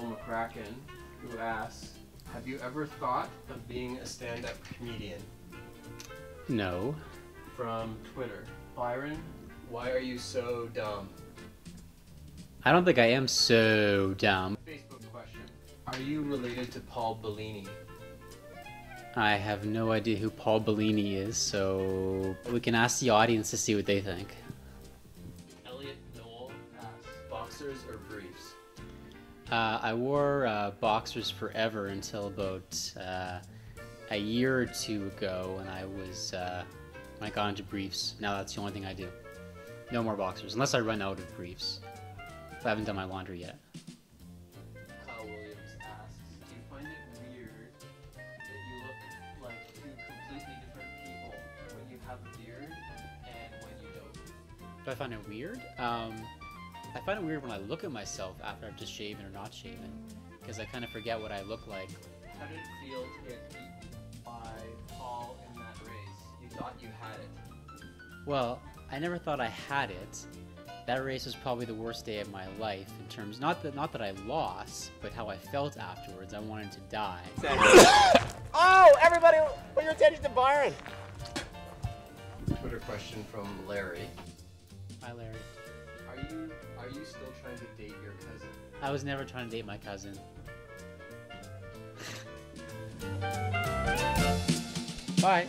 Duncan, who asks, "Have you ever thought of being a stand-up comedian?" No. From Twitter, Byron, why are you so dumb? I don't think I am so dumb. Facebook question: Are you related to Paul Bellini? I have no idea who Paul Bellini is, so we can ask the audience to see what they think. Elliot Noel asks, "Boxers or briefs?" Uh, I wore uh, boxers forever until about uh, a year or two ago when I was uh, when I got into briefs. Now that's the only thing I do. No more boxers, unless I run out of briefs. I haven't done my laundry yet. Kyle Williams asks, "Do you find it weird that you look like two completely different people when you have a beard and when you don't?" Do I find it weird? Um, I find it weird when I look at myself after I've just shaven or not shaven, because I kind of forget what I look like. How did it feel to get beaten by Paul in that race? You thought you had it. Well, I never thought I had it. That race was probably the worst day of my life in terms not that not that I lost, but how I felt afterwards. I wanted to die. Oh, everybody, put your attention to Byron. Twitter question from Larry: Hi, Larry. Are you are you still trying to date your cousin? I was never trying to date my cousin. Bye.